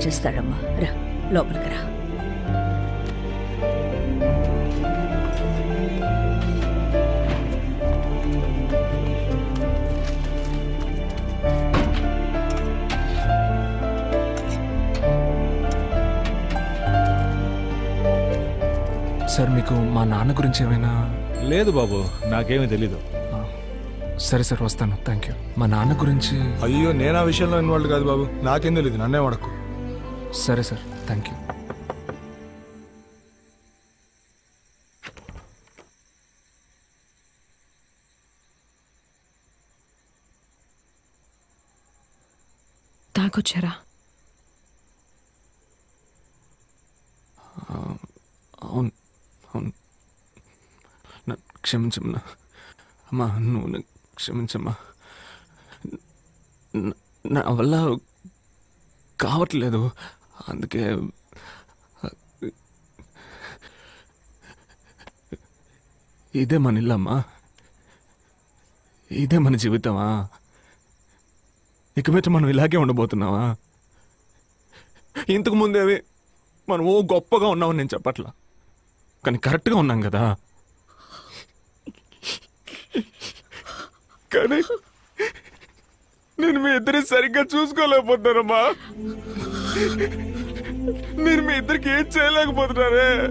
వచ్చేస్తాడమ్మా. రా లోపలికి రా. సార్ మీకు మా నాన్న గురించి ఏమైనా? లేదు బాబు నాకేమీ తెలీదు. సరే సార్ వస్తాను. థ్యాంక్ యూ మా నాన్న గురించి అయ్యో నేను ఆ విషయంలో ఇన్వాల్వ్ కాదు బాబు. నాకేం తెలియదు నన్నే వడకు. సరే సార్ థ్యాంక్ యూ. తాగొచ్చారా? అవును అవును. క్షమించమ్మా. అమ్మా నువ్వు క్షమించమ్మా. నా వల్ల కావట్లేదు. అందుకే ఇదే మన ఇల్లమ్మా. ఇదే మన జీవితమా. ఇక మీద మనం ఇలాగే ఉండబోతున్నావా ఇంతకు ముందేవి మనం ఓ గొప్పగా ఉన్నామని నేను చెప్పట్లా. కానీ కరెక్ట్గా ఉన్నాం కదా. కానీ నేను మీ ఇద్దరిని సరిగ్గా చూసుకోలేకపోతున్నానమ్మా. నేను మీ ఇద్దరికి ఏం చేయలేకపోతున్నారే?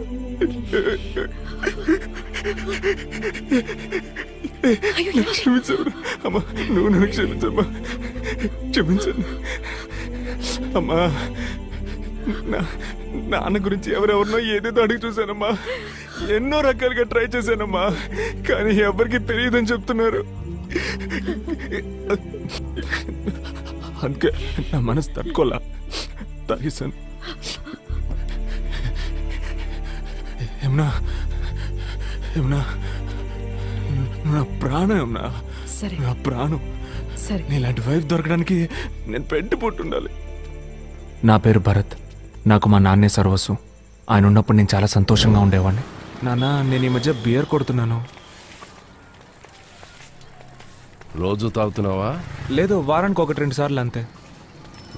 క్షమించమ్మా అమ్మా నువ్వు నన్ను క్షమించమ్మా. క్షమించండి. అమ్మా నా నాన్న గురించి ఎవరెవరినో ఏదేదో అడిగి చూశానమ్మా. ఎన్నో రకాలుగా ట్రై చేశానమ్మా. కానీ ఎవరికి తెలియదని చెప్తున్నారు. అందుకే నా మనసు తట్టుకోలా. తాగేశాను ఏమన్నా? ఏమన్నా? నా ప్రాణం ఏమన్నా? సరే. నా ప్రాణం? సరే. నీలాంటి వైఫ్ దొరకడానికి నేను పెట్టి పుట్టుండాలి నా పేరు భరత్. నాకు మా నాన్నే సర్వస్వం. ఆయన ఉన్నప్పుడు నేను చాలా సంతోషంగా ఉండేవాడిని నాన్న నేను ఈ మధ్య బియర్ కొడుతున్నాను. రోజు తాగుతున్నావా? లేదు వారానికి ఒకటి రెండు సార్లు అంతే.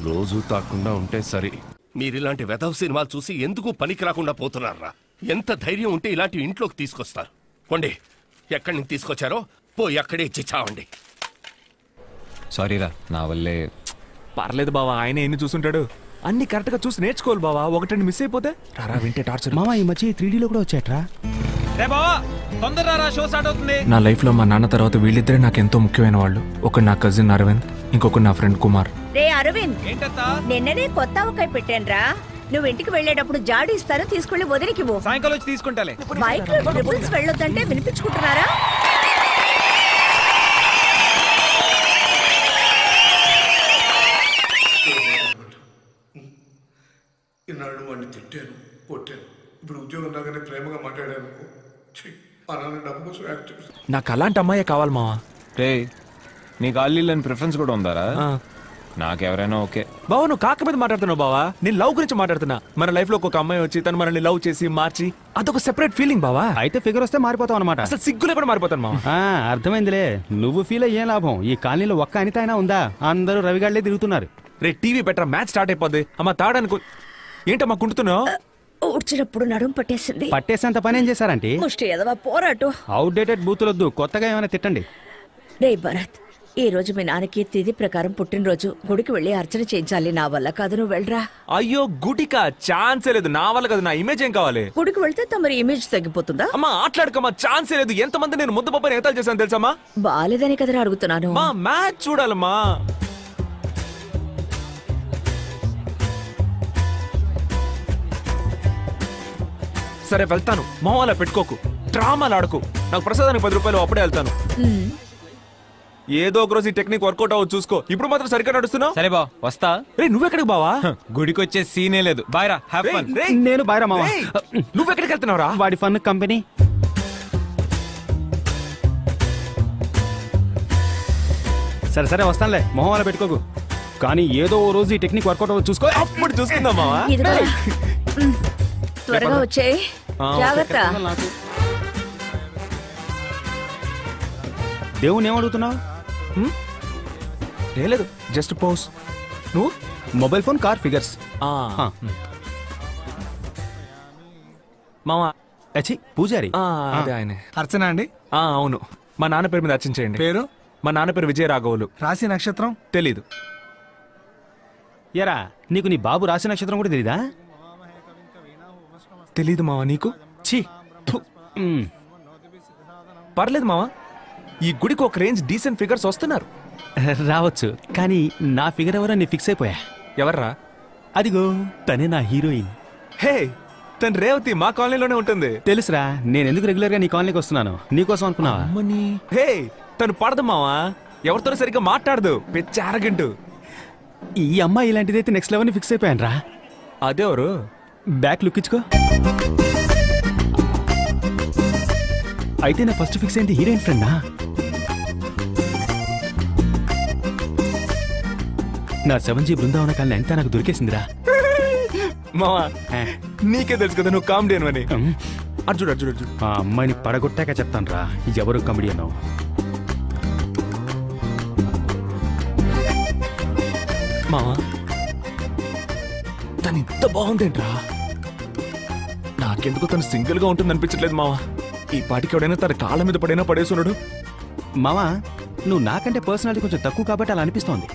రోజు తాగకుండా ఉంటే సరి. మీరిలాంటి వెధవ సినిమాలు చూసి ఎందుకు పనికి రాకుండా పోతున్నారా? ఎంత ధైర్యం ఉంటే ఇలాంటి ఇంట్లోకి తీసుకొస్తారు. కొండి ఎక్కడి నుంచి తీసుకొచ్చారో? పోయి అక్కడే ఇచ్చి చావండి. సారీరా నా వల్లే పర్లేదు బావా ఆయన ఎన్ని చూసుంటాడు? అన్ని కరెక్ట్గా చూసి నేర్చుకోవాలి బావా ఒకటి మిస్ అయిపోతే? రారా వింటే టార్చర్ మామ ఈ మధ్య త్రీ లో కూడా వచ్చేట్రా రే బావా తొందరరా షో స్టార్ట్ అవుతుంది. నా లైఫ్లో మా నాన్న తర్వాత వీళ్ళిద్దరే నాకు ఎంతో ముఖ్యమైన వాళ్ళు. ఒకడు నా కజిన్ అరవింద్ ఇంకొకడు నా ఫ్రెండ్ కుమార్. రే అరవింద్ నిన్ననే కొత్త ఆవకాయ పెట్టానురా. నువ్వు ఇంటికి వెళ్ళేటప్పుడు జాడి ఇస్తాను తీసుకెళ్ళి వదిలికి పో. సాయంకాలం వచ్చి తీసుకుంటాలే. బైక్లో ట్రిపుల్స్ వెళ్ళొద్దంటే వినిపించుకుంటున్నారా? ఈనాడు వాడిని తిట్టాను కొట్టాను. ఇప్పుడు ఉద్యోగం రాగానే ప్రేమగా మాట్లాడాను నాకు అలాంటి అమ్మాయే కావాలి మావా. రే నీకు ఆల్లీలని ప్రిఫరెన్స్ కూడా ఉందారా? ఆ. నాకెవరైనా ఓకే. బావా నువ్వు కాక మీద మాట్లాడుతున్నావు బావా? నేను లవ్ గురించి మాట్లాడుతున్నా. మన లైఫ్లో ఒక అమ్మాయి వచ్చి తను మనల్ని లవ్ చేసి మార్చి అదొక సెపరేట్ ఫీలింగ్ బావా. అయితే ఫిగర్ వస్తే మారిపోతావు అనమాట అసలు సిగ్గులే కూడా మారిపోతాను మావా. అర్థమైందిలే. నువ్వు ఫీల్ అయ్యే లాభం. ఈ కాలనీలో ఒక్క అనిత అయినా ఉందా? అందరూ రవిగాళ్ళే తిరుగుతున్నారు. రే టీవీ బెటర్ మ్యాచ్ స్టార్ట్ అయిపోద్ది. అమ్మ తాడానికి ఏంటమ్మా కుంటున్నావు? ఊడ్చినప్పుడు నడుము పట్టేసింది. పట్టేసేంత పని ఏం చేశారంటే? ముష్టి ఎదవా పోరాటు. అవుట్డేటెడ్ బూతులొద్దు కొత్తగా ఏమైనా తిట్టండి. రే భరత్ ఈ రోజు మీ నాన్నకి తిథి ప్రకారం పుట్టినరోజు. గుడికి వెళ్ళి అర్చన చేయించాలి. నా వల్ల కాదు నువ్వు వెళ్ళరా. అయ్యో గుటికా ఛాన్సే లేదు. నా వల్ల కదా నా ఇమేజ్ ఏం కావాలి? గుడికి వెళ్తే తమరి ఇమేజ్ తగ్గిపోతుందా? అమ్మా ఆటలాడుకమ్మా ఛాన్సే లేదు. ఎంతమంది నేను ముద్దు పప్పని ఎగతాలు చేశాను తెలుసమ్మా? బాలేదని కదరా అడుగుతున్నాను. మా మ్యాచ్ చూడాలమ్మా. సరే వెళ్తాను. మొహం పెట్టుకోకు. డ్రామాలు ఆడుకో. నాకు ప్రసాదానికి పది రూపాయలు అప్పుడే వెళ్తాను. ఏదో ఒక రోజు ఈ టెక్నిక్ వర్కౌట్ అవ్వదు చూసుకో. ఇప్పుడు మాత్రం సరిగ్గా నడుస్తున్నావు సరే బా వస్తా. రే నువ్వెక్కడికి బావా? గుడికి వచ్చే సీనే లేదు. బాయ్రా హ్యావ్ ఫన్ నేను బాయ్రా రేయ్, నువ్వెక్కడికి వెళ్తున్నావురా? వాడి ఫన్ కంపెనీ. సరే సరే వస్తానులే. మొహం అలా పెట్టుకోకు. కానీ ఏదో ఓ రోజు ఈ టెక్నిక్ వర్కౌట్ అవ్వదు చూసుకో. అప్పుడు చూసుకుందాం మావా. త్వరగా వచ్చేయ్. జాగ్రత్త. దేవుని ఏమడుగుతున్నావు? లేదు జస్ట్ పోస్ నువ్వు? Mobile phone car figures. ఆ. మావా అచ్చి పూజారి. ఆ, అదే ఆయనే. అర్చన అండి? ఆ, అవును. మా నాన్న పేరు మీద అర్చించేయండి పేరు? మా నాన్న పేరు విజయ రాఘవులు రాశి నక్షత్రం? తెలీదు. ఎరా నీకు నీ బాబు రాశి నక్షత్రం కూడా తెలీదా? తెలీదు మావా నీకు? ఛీ పర్లేదు మావా. ఈ గుడికి ఒక రేంజ్ డీసెంట్ ఫిగర్స్ వస్తున్నారు. రావచ్చు కానీ నా ఫిగర్ ఎవరో నీ ఫిక్స్ అయిపోయా. ఎవర్రా? అదిగో తనే నా హీరోయిన్. హే తను రేవతి మా కాలనీలోనే ఉంటుంది. తెలుసురా నేను ఎందుకు రెగ్యులర్గా నీ కాలనీకి వస్తున్నాను? నీకోసం అనుకున్నావా? అమ్మని. హే తను పడదు మావా. ఎవరితోనూ సరిగ్గా మాట్లాడదు. పిచ్చ అరగంటు ఈ అమ్మాయి ఇలాంటిదైతే నెక్స్ట్ లెవెల్ ఫిక్స్ అయిపోయాను రా అదెవరు? బ్యాక్ లుక్ ఇచ్చుకో. అయితే నా ఫస్ట్ ఫిక్స్ ఏంటి? హీరోయిన్ ఫ్రెండా? నా సెవెన్ జీ బృందావన కాలనీ అంతా నాకు దొరికేసిందిరా? మావా నీకే తెలుసు కదా నువ్వు కామెడీ అని అర్జుడు అర్జుడు అర్జుడు ఆ అమ్మాయిని పడగొట్టాక చెప్తాను రా ఎవరు కమిడియనో మావా తను ఇంత బాగుందేంట్రా నాకెందుకు తను సింగిల్గా ఉంటుంది అనిపించట్లేదు మావా. ఈ పాటికి ఎవడైనా తన కాళ్ళ మీద పడైనా పడేసున్నాడు? మావా నువ్వు నాకంటే పర్సనాలిటీ కొంచెం తక్కువ కాబట్టి అలా అనిపిస్తోంది.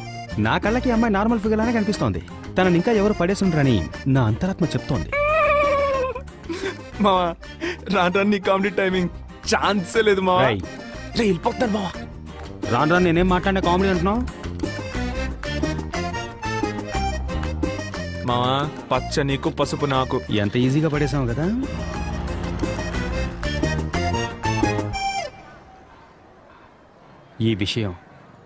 నా కళ్ళకి అమ్మాయి నార్మల్ ఫిగర్ లానే కనిపిస్తోంది. తనని ఇంకా ఎవరు పడేసుండ్రని నా అంతరాత్మ చెప్తోంది. మావా రాను నీ కామెడీ టైమింగ్ ఛాన్సే లేదు మావా. రేయ్. రే వెళ్ళిపోతాను మావా. రాను రాను నేనేం మాట్లాడినా కామెడీ అంటున్నావు? మావా పచ్చ నీకు పసుపు నాకు. ఎంత ఈజీగా పడేసావు కదా. ఈ విషయం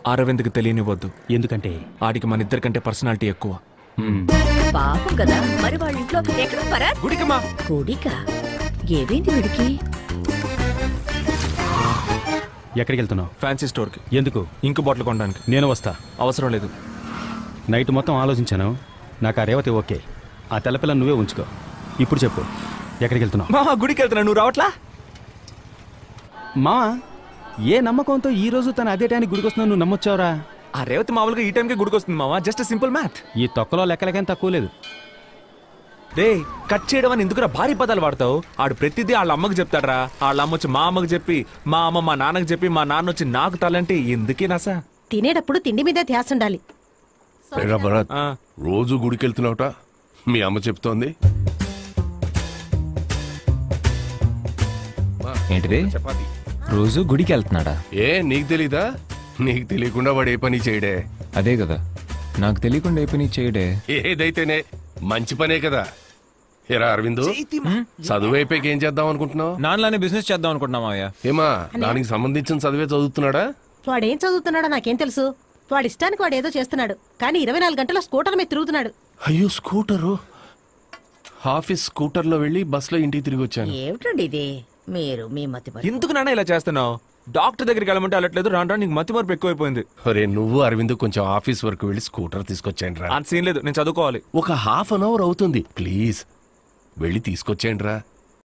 అరవింద్కి తెలియనివ్వద్దు. ఎందుకంటే? ఆడికి మన ఇద్దరికంటే పర్సనాలిటీ ఎక్కువ. మ్, పాపం కదా. మరి వాళ్ళ ఇంట్లో ఎక్కడ పరా గుడికమ్మా. కోడిక ఏమైంది వీడికి? ఎక్కడికి వెళ్తున్నావు? ఫ్యాన్సీ స్టోర్కి ఎందుకు? ఇంకు బాటిల్ కొనడానికి. నేను వస్తా. అవసరం లేదు. నైట్ మొత్తం ఆలోచించాను. నాకు ఆ రేవతి ఓకే. ఆ తెల్లపిల్ల నువ్వే ఉంచుకో. ఇప్పుడు చెప్పు. ఎక్కడికి వెళ్తున్నావు? గుడికి వెళ్తున్నా. నువ్వు రావట్లా? మా ఏ నమ్మకంతో ఈ రోజు తన అదే టైంకి గుడికి వస్తున్నావు నువ్వు నమ్మొచ్చావురా? ఆ రేవతి మామూలుగా ఈ టైంకి గుడికి వస్తుంది మావా జస్ట్ సింపుల్ మ్యాథ్ ఈ తొక్కలో లెక్కలకేం తక్కువ లేదు. రే కట్ చేయడం అని ఎందుకురా భారీ పదాలు వాడతావు? ఆడు ప్రతిదీ వాళ్ళ అమ్మకి చెప్తాడరా. వాళ్ళ అమ్మ వచ్చి మా అమ్మకి చెప్పి మా అమ్మ మా నాన్నకి చెప్పి మా నాన్న వచ్చి నాకు తలంటే ఎందుకే నాసా? తినేటప్పుడు తిండి మీద ధ్యాస ఉండాలి. ఏరా భరత్ ఆ, రోజు గుడికి వెళ్తున్నావుట మీ అమ్మ చెప్తోంది. ఏంటిది? చపాతి రోజు గుడికి వెళ్తున్నాడా ఏ నీకు తెలీదా? నీకు తెలియకుండా వాడు ఏ పని చేయడే. అదే కదా. నాకు తెలియకుండా ఏ పని చేయడే. ఏదైతేనే మంచి పనే కదా. ఎరా అరవిందు చదువు అయిపోయాక ఏం చేద్దాం అనుకుంటున్నావు? నాన్నలానే బిజినెస్ చేద్దాం అనుకుంటున్నాం మావయ్య. ఏమా దానికి సంబంధించిన చదివే చదువుతున్నాడా? వాడేం చదువుతున్నాడో నాకేం తెలుసు. వాడి ఇష్టానికి వాడు ఏదో చేస్తున్నాడు. కానీ ఇరవై నాలుగు గంటల స్కూటర్ మీద తిరుగుతున్నాడు. అయ్యో స్కూటరు? ఆఫీస్ స్కూటర్లో వెళ్ళి బస్సులో ఇంటికి తిరిగి వచ్చాను. ఏమిటండి ఇది? మీరు మీ మతి మరి ఎందుకు నాన్న ఇలా చేస్తున్నావు? డాక్టర్ దగ్గరికి వెళ్ళమంటే వెళ్ళట్లేదు రాను రాను నీకు మతి మరపు ఎక్కువైపోయింది. ఒరే నువ్వు అరవింద్ కొంచెం ఆఫీస్ వరకు వెళ్ళి స్కూటర్ తీసుకొచ్చాను రా. అంత సీన్ లేదు నేను చదువుకోవాలి. ఒక హాఫ్ అన్ అవర్ అవుతుంది. ప్లీజ్ వెళ్ళి తీసుకొచ్చేయండి రా.